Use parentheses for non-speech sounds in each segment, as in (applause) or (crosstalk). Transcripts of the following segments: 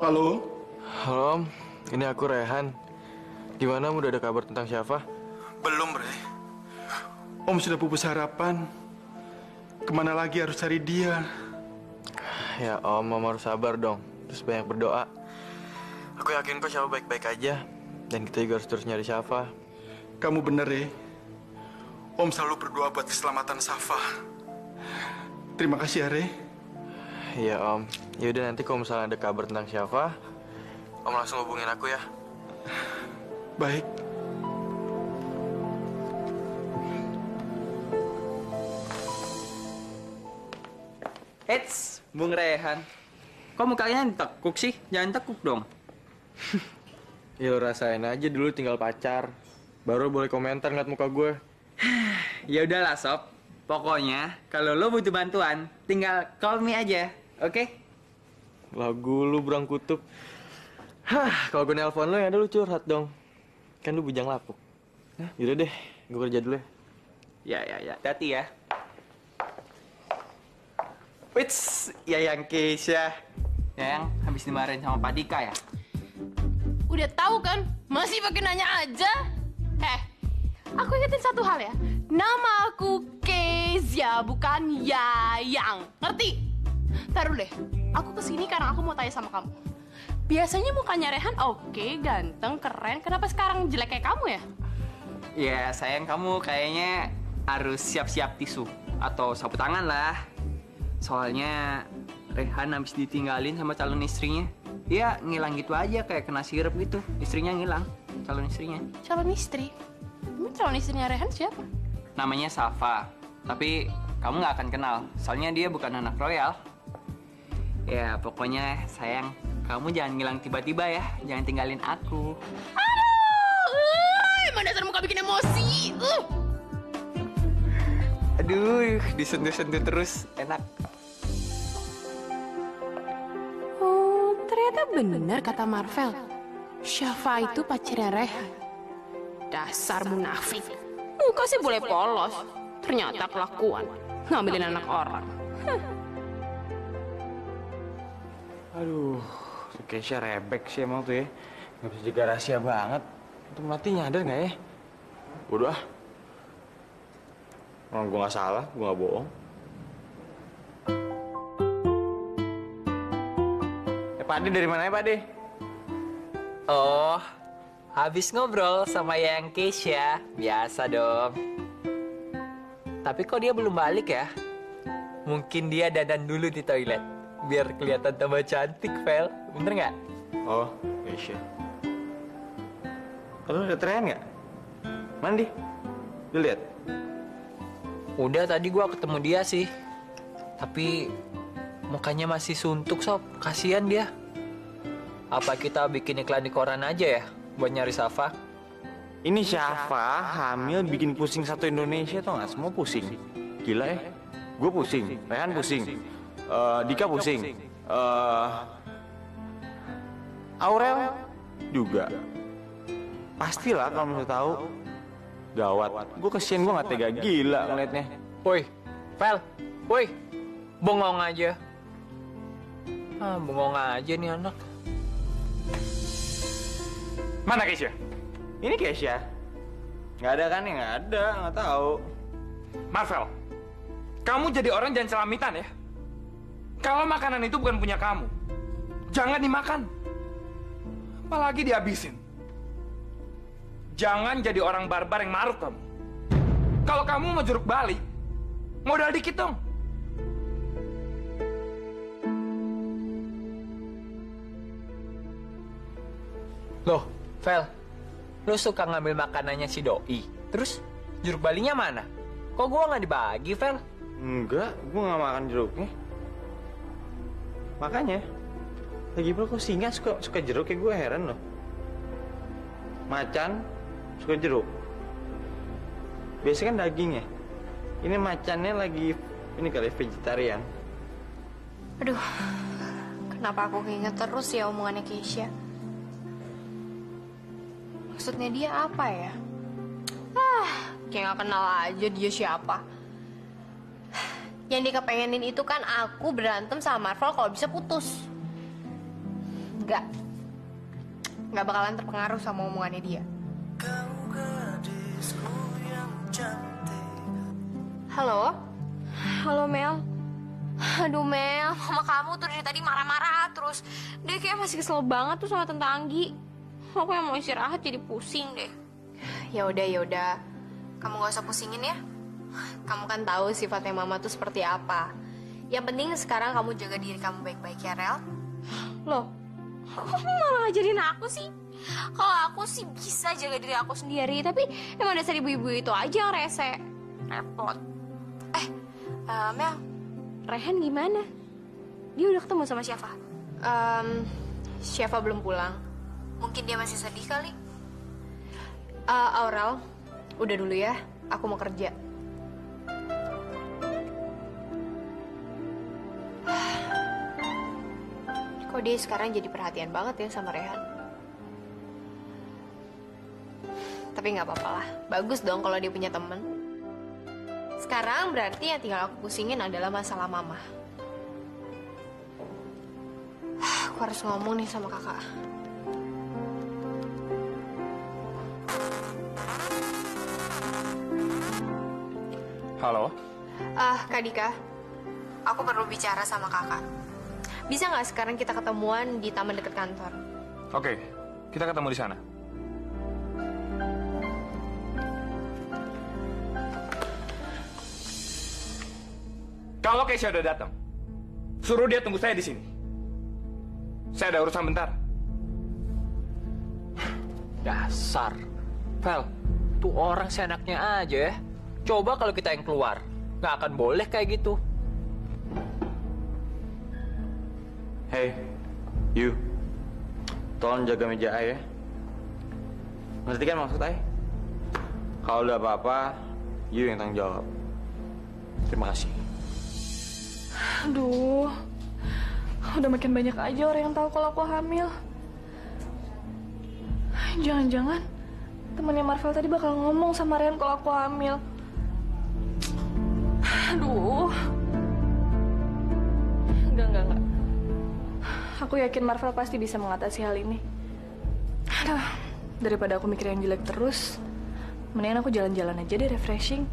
Halo? Halo Om, ini aku Rehan. Gimana Om udah ada kabar tentang Syafa? Belum, Bre. Om sudah pupus harapan. Ke mana lagi harus cari dia? Ya Om, Om harus sabar dong. Terus banyak berdoa. Aku yakin kok Syafa baik-baik aja. Dan kita juga harus terus nyari Syafa. Kamu bener, ya. Om selalu berdoa buat keselamatan Safa. Terima kasih, ya, Re. Iya Om. Yaudah nanti kalau misalnya ada kabar tentang Syafa, Om langsung hubungin aku ya. Baik. Eits, Bung Rehan. Kok mukanya tekuk sih? Jangan tekuk dong. (laughs) Ya lo rasain aja dulu tinggal pacar. Baru boleh komentar ngeliat muka gue. (sighs) Ya udahlah, Sob. Pokoknya, kalau lo butuh bantuan, tinggal call me aja, oke? Lagu lu berang kutub. Hah, kalau gue nelpon lo ya ada lu curhat dong. Kan lu bujang lapuk. Nah, yaudah deh, gue kerja dulu ya. Ya, ya, ya. Hati ya. Wits, Yayang Keisha. Yayang habis dimarahin sama Pak Dika ya? Udah tahu kan? Masih pakai nanya aja. Eh, aku ingetin satu hal ya. Nama aku Kezia, bukan Yayang. Ngerti? Taruh deh. Aku ke sini karena aku mau tanya sama kamu. Biasanya mukanya Rehan oke, ganteng, keren. Kenapa sekarang jelek kayak kamu ya? Ya, sayang kamu kayaknya harus siap-siap tisu atau sapu tangan lah. Soalnya Rehan habis ditinggalin sama calon istrinya. Ya, ngilang gitu aja kayak kena sirup gitu. Istrinya ngilang, calon istrinya. Calon istri. Emang calon istrinya Rehan siapa? Namanya Safa. Tapi kamu nggak akan kenal, soalnya dia bukan anak royal. Ya, pokoknya sayang, kamu jangan ngilang tiba-tiba ya. Jangan tinggalin aku. Aduh, uh, emang dasar muka bikin emosi. Uh. Aduh, disentuh-sentuh terus, enak. Oh, ternyata benar kata Marvel. Syafa itu pacarnya Rehan. Dasar munafik. Muka sih boleh polos. Ternyata kelakuan. Ngambilin anak orang. Aduh, si Keisha rebek sih emang tuh ya. Gak bisa jaga rahasia banget. Itu mati nyadar gak ya? Bodoh ah. Orang gue gak salah, gue gak bohong. Eh, Pak Ade dari mana ya, Pak Ade? Oh, habis ngobrol sama yang Keisha. Biasa dong. Tapi kok dia belum balik ya? Mungkin dia dandan dulu di toilet. Biar kelihatan tambah cantik, Vel. Bener nggak? Oh, Keisha. Lalu ada tren nggak? Mana di? Lu lihat? Udah tadi gua ketemu dia sih. Tapi mukanya masih suntuk, Sob. Kasihan dia. Apa kita bikin iklan di koran aja ya? Buat nyari Safa? Ini Syafa hamil bikin pusing satu Indonesia tau nggak? Semua pusing. Gila ya? Gue pusing, Rehan pusing, Eh, Dika pusing, Eh, Aurel juga. Pastilah kalau mau tahu. Gawat. Gue kesian gue nggak tega gila ngeliatnya. Woi, Vel. Woi, bengong aja. Ah, bengong aja nih anak. Mana Keisha? Ini Keisha. Nggak ada kan ya? Nggak ada, nggak tahu. Marvel, kamu jadi orang jangan celamitan ya. Kalau makanan itu bukan punya kamu, jangan dimakan. Apalagi dihabisin. Jangan jadi orang barbar yang maruk kamu. Kalau kamu mau jeruk balik, modal dikit dong. Loh, Vel, lu suka ngambil makanannya si Doi. Terus, jeruk balinya mana? Kok gua nggak dibagi, Vel? Enggak, gue nggak makan jeruknya. Makanya, lagi pula kok singa suka suka jeruk kayak gue heran loh. Macan suka jeruk. Biasanya kan dagingnya. Ini macannya lagi ini kali vegetarian. Aduh, kenapa aku keinget terus ya omongannya Keisha? Maksudnya dia apa ya? Ah, kayak gak kenal aja dia siapa. Yang dia kepengenin itu kan aku berantem sama Marvel kalau bisa putus. Enggak. Enggak bakalan terpengaruh sama omongannya dia. Halo? Halo Mel. Aduh Mel, mama kamu tuh dari tadi marah-marah terus. Dia kayak masih kesel banget tuh sama Tante Anggi. Aku yang mau istirahat jadi pusing deh. Ya udah, ya udah. Kamu gak usah pusingin ya. Kamu kan tahu sifatnya mama tuh seperti apa. Yang penting sekarang kamu jaga diri kamu baik-baik ya, Rel. Loh, kok kamu malah ngajarin aku sih? Kalau aku sih bisa jaga diri aku sendiri, tapi emang dasar ibu-ibu itu aja yang rese. Repot. Eh, eh, Mel, Rehan gimana? Dia udah ketemu sama siapa? Um, Syafa belum pulang. Mungkin dia masih sedih kali. Eh, Aurel, udah dulu ya. Aku mau kerja. Kok dia sekarang jadi perhatian banget ya sama Rehan? Tapi nggak apa-apa lah. Bagus dong kalau dia punya temen. Sekarang berarti yang tinggal aku pusingin adalah masalah mama. Aku harus ngomong nih sama kakak. Halo? Ah, Kak Dika. Aku perlu bicara sama kakak. Bisa nggak sekarang kita ketemuan di taman dekat kantor? Oke, kita ketemu di sana. Kalau Keisha udah datang, suruh dia tunggu saya di sini. Saya ada urusan bentar. Dasar. Vel, tuh orang seenaknya aja ya. Coba kalau kita yang keluar. Nggak akan boleh kayak gitu. Hey, you. Tolong jaga meja A ya. Ngerti kan maksud A? Kalau udah apa-apa, you yang tanggung jawab. Terima kasih. Aduh, udah makin banyak aja orang yang tahu kalau aku hamil. Jangan-jangan temannya Marvel tadi bakal ngomong sama Ren kalau aku hamil. Enggak, enggak, enggak. Aku yakin Marvel pasti bisa mengatasi hal ini. Aduh, daripada aku mikir yang jelek terus, mendingan aku jalan-jalan aja deh refreshing.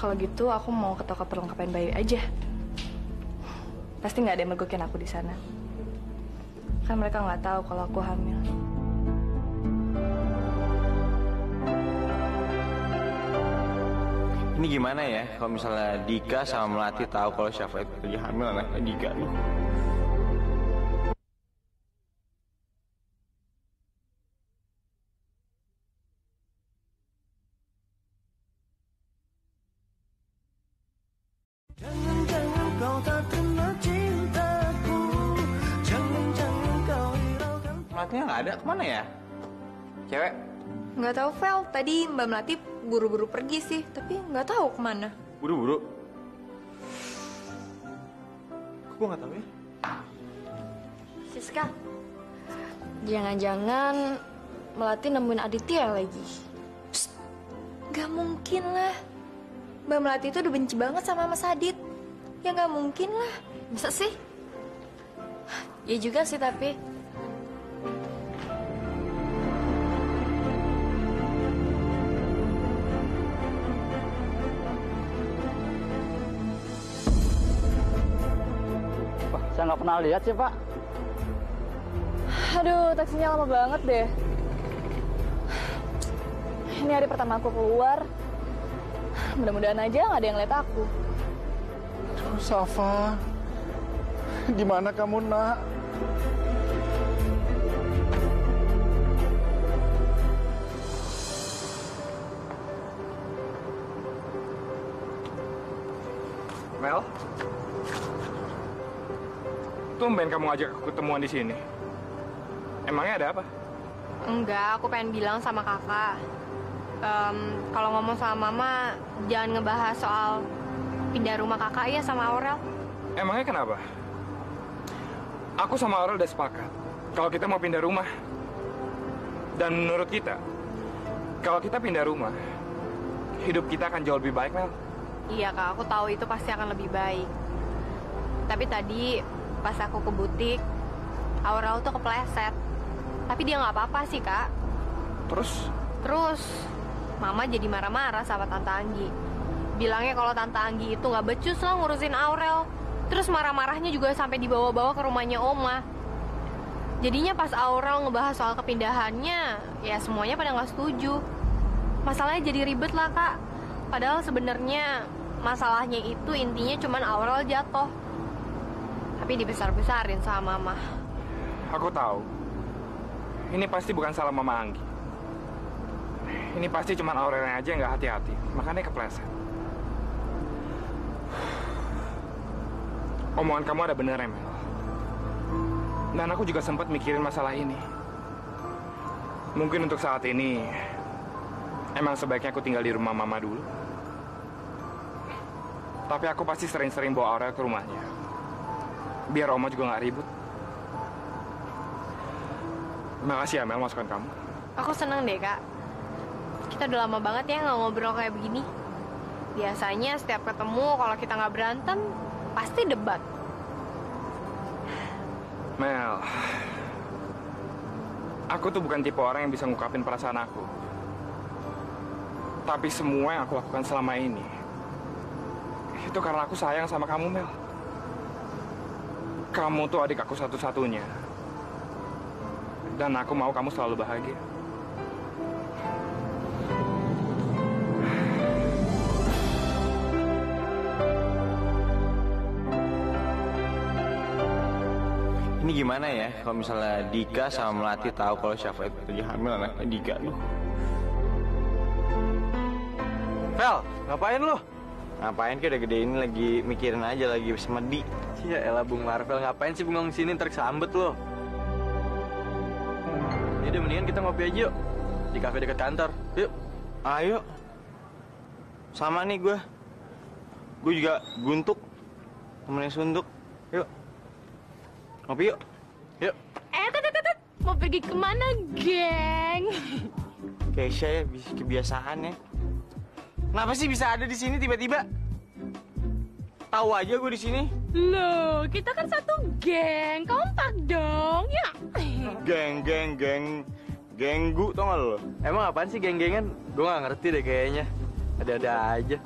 Kalau gitu aku mau ke toko perlengkapan bayi aja. Pasti nggak ada yang mergokin aku di sana. Kan mereka nggak tahu kalau aku hamil. Ini gimana ya kalau misalnya Dika sama Melati tahu kalau Syafa itu lagi hamil anaknya Dika tuh. Melatinya nggak ada, ke mana ya? Cewek? Nggak tahu Vel, tadi Mbak Melati buru-buru pergi sih, tapi nggak tahu ke mana. Buru-buru. Kok gue nggak tahu ya? Siska, jangan-jangan Melati nemuin Aditya lagi. Psst, Gak mungkin lah. Mbak Melati itu udah benci banget sama Mas Adit. Ya nggak mungkin lah. Bisa sih? Ya juga sih tapi. Saya nggak pernah lihat sih, Pak. Aduh, taksinya lama banget deh. Ini hari pertama aku keluar. Mudah-mudahan aja nggak ada yang lihat aku. Aduh, Safa. Di mana kamu, Nak? Mel? Tumben kamu ngajak aku ketemuan di sini. Emangnya ada apa? Enggak, aku pengen bilang sama kakak. Em, kalau ngomong sama mama, jangan ngebahas soal pindah rumah kakak ya sama Aurel. Emangnya kenapa? Aku sama Aurel udah sepakat kalau kita mau pindah rumah. Dan menurut kita, kalau kita pindah rumah, hidup kita akan jauh lebih baik, Mel. Iya kak, aku tahu itu pasti akan lebih baik. Tapi tadi pas aku ke butik, Aurel tuh kepleset. Tapi dia nggak apa-apa sih, Kak. Terus Terus, Mama jadi marah-marah sama Tante Anggi. Bilangnya kalau Tante Anggi itu nggak becus lah ngurusin Aurel. Terus marah-marahnya juga sampai dibawa-bawa ke rumahnya Oma. Jadinya pas Aurel ngebahas soal kepindahannya, ya semuanya pada nggak setuju. Masalahnya jadi ribet lah kak. Padahal sebenarnya masalahnya itu intinya cuman Aurel jatuh. Tapi dibesar-besarin sama Mama. aku tahu. Ini pasti bukan salah Mama Anggi. Ini pasti cuma Aurelnya aja yang nggak hati-hati. Makanya kepleset. Omongan kamu ada bener, Mel. Dan aku juga sempat mikirin masalah ini. Mungkin untuk saat ini, emang sebaiknya aku tinggal di rumah Mama dulu. Tapi aku pasti sering-sering bawa Aurel ke rumahnya. Biar Oma juga nggak ribut. Makasih ya Mel masukan kamu. Aku seneng deh kak. Kita udah lama banget ya nggak ngobrol kayak begini. Biasanya setiap ketemu kalau kita nggak berantem pasti debat. Mel, aku tuh bukan tipe orang yang bisa ngungkapin perasaan aku. Tapi semua yang aku lakukan selama ini, itu karena aku sayang sama kamu, Mel. Kamu tuh adik aku satu-satunya. Dan aku mau kamu selalu bahagia. Ini gimana ya kalau misalnya Dika sama Melati tahu kalau Syafa itu lagi hamil anaknya Dika lu? Vel, ngapain lu? Ngapain kayak udah gede ini lagi mikirin aja lagi sama Di. Ya elah Bung Marvel, ngapain sih bengong sini ntar kesambet lo? Ini udah mendingan kita ngopi aja yuk. Di kafe dekat kantor. Yuk. Ayo. Sama nih gue. Gue juga guntuk. Temennya sunduk. Yuk. Ngopi yuk. Yuk. Eh, tet, tet, tet. Mau pergi ke mana, geng? Keisha ya, kebiasaan ya. Kenapa sih bisa ada di sini tiba-tiba? Tahu aja gue di sini. Loh, kita kan satu geng. Kompak dong, ya. Geng, geng, geng. Genggu tau gak lo? Emang apaan sih geng-gengan? Gue gak ngerti deh kayaknya. Ada-ada aja.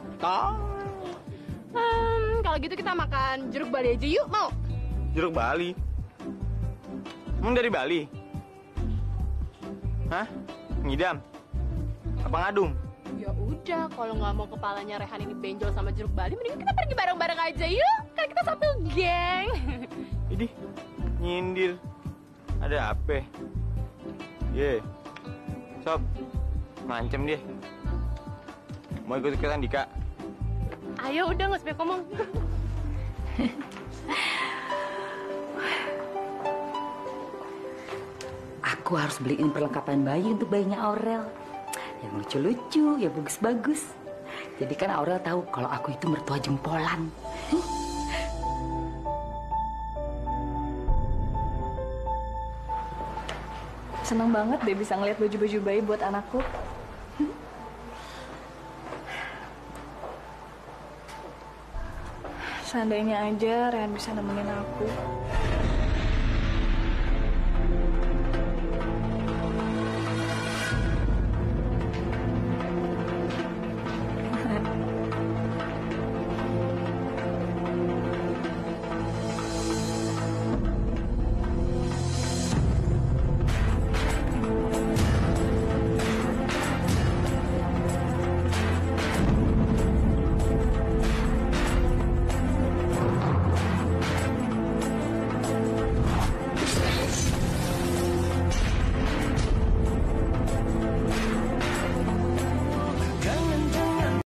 Hmm, kalau gitu kita makan jeruk bali aja yuk, mau? Jeruk Bali. Emang dari Bali? Hah? Ngidam? Apa ngadum? Ya udah, kalau nggak mau kepalanya Rehan ini benjol sama jeruk bali, mending kita pergi bareng-bareng aja yuk. Kan kita satu geng. (laughs) Idih, nyindir. Ada apa? Ye. Sob, ngancem dia. Mau ikut-ikutan Dika? Ayo udah nggak usah ngomong. (laughs) Aku harus beliin perlengkapan bayi untuk bayinya Aurel. Yang lucu-lucu, yang bagus-bagus. Jadi kan Aurel tahu kalau aku itu mertua jempolan. Seneng banget deh bisa ngeliat baju-baju bayi buat anakku. Seandainya aja Rehan bisa nemenin aku.